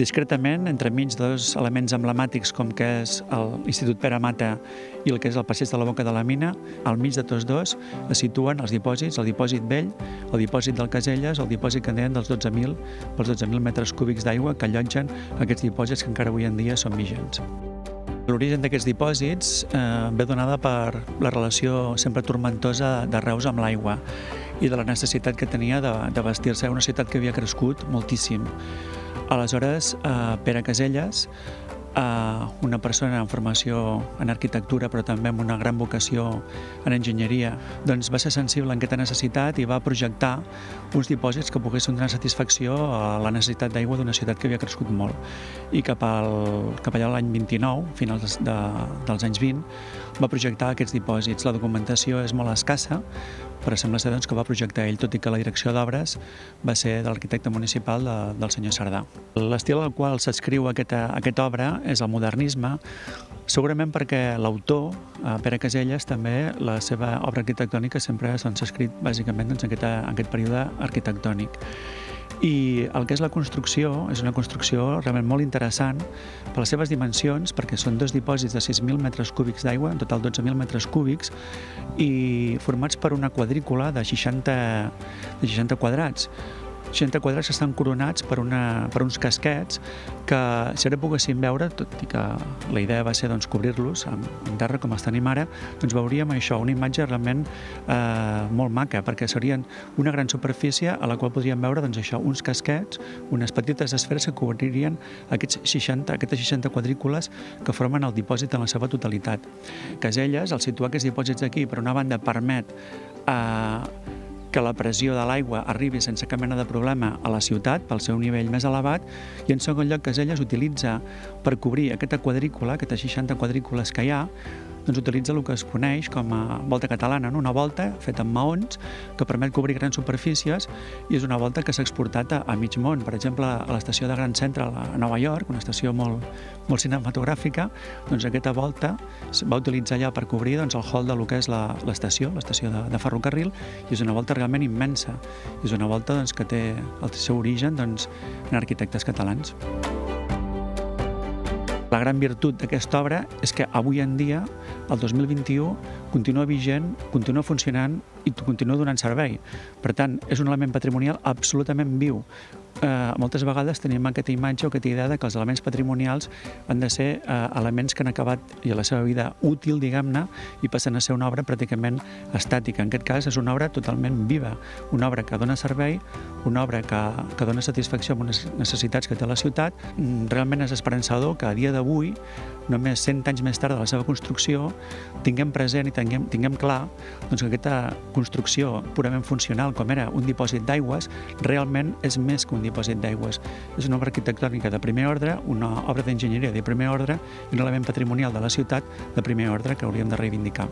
discretament, entremig dos elements emblemàtics com que és l'Institut Pere Mata i el que és el passeig de la boca de la mina, al mig de tots dos es situen els dipòsits, el dipòsit vell, el dipòsit del Caselles, el dipòsit que deien dels 12.000 pels 12.000 metres cúbics d'aigua que allotgen aquests dipòsits que encara avui en dia són vigents. L'origen d'aquests dipòsits eh, ve donada per la relació sempre tormentosa de Reus amb l'aigua i de la necessitat que tenia de, de vestir-se una ciutat que havia crescut moltíssim. Aleshores, eh, Pere Caselles, eh, una persona amb formació en arquitectura però també amb una gran vocació en enginyeria, doncs va ser sensible en aquesta necessitat i va projectar uns dipòsits que poguessin donar satisfacció a la necessitat d'aigua d'una ciutat que havia crescut molt. I cap, al, cap allà l'any 29, finals de, dels anys 20, va projectar aquests dipòsits. La documentació és molt escassa, però sembla ser doncs, que va projectar ell, tot i que la direcció d'obres va ser de l'arquitecte municipal de, del senyor Sardà. L'estil al qual s'escriu aquesta, aquesta obra és el modernisme, segurament perquè l'autor, eh, Pere Caselles, també la seva obra arquitectònica sempre s'ha escrit bàsicament doncs, en, aquesta, en aquest període arquitectònic. I el que és la construcció és una construcció realment molt interessant per les seves dimensions, perquè són dos dipòsits de 6.000 metres cúbics d'aigua, en total 12.000 metres cúbics, i formats per una quadrícula de 60, de 60 quadrats. 60 quadrats estan coronats per, una, per uns casquets que si ara poguéssim veure, tot i que la idea va ser doncs, cobrir-los amb, amb terra com els tenim ara, doncs veuríem això, una imatge realment eh, molt maca, perquè serien una gran superfície a la qual podríem veure doncs, això, uns casquets, unes petites esferes que cobririen aquests 60, aquestes 60 quadrícules que formen el dipòsit en la seva totalitat. Caselles, al situar aquests dipòsits aquí, per una banda, permet eh, que la pressió de l'aigua arribi sense cap mena de problema a la ciutat pel seu nivell més elevat i en segon lloc Caselles utilitza per cobrir aquesta quadrícula, aquestes 60 quadrícules que hi ha, doncs utilitza el que es coneix com a volta catalana, no? una volta feta amb maons que permet cobrir grans superfícies i és una volta que s'ha exportat a, a mig món. Per exemple, a l'estació de Grand Central a Nova York, una estació molt, molt cinematogràfica, doncs aquesta volta es va utilitzar allà per cobrir doncs, el hall de lo que és l'estació, l'estació de, de ferrocarril, i és una volta realment immensa. És una volta doncs, que té el seu origen doncs, en arquitectes catalans. La gran virtut d'aquesta obra és que avui en dia, el 2021, continua vigent, continua funcionant i continua donant servei. Per tant, és un element patrimonial absolutament viu. Eh, moltes vegades tenim aquesta imatge o aquesta idea de que els elements patrimonials han de ser eh, elements que han acabat i a la seva vida útil, diguem-ne, i passen a ser una obra pràcticament estàtica. En aquest cas és una obra totalment viva, una obra que dona servei, una obra que, que dona satisfacció amb unes necessitats que té la ciutat. Mm, realment és esperançador que a dia d'avui, només 100 anys més tard de la seva construcció, tinguem present i tinguem, tinguem clar doncs, que aquesta construcció purament funcional, com era un dipòsit d'aigües, realment és més que un dipòsit d'aigües. És una obra arquitectònica de primer ordre, una obra d'enginyeria de primer ordre i un element patrimonial de la ciutat de primer ordre que hauríem de reivindicar.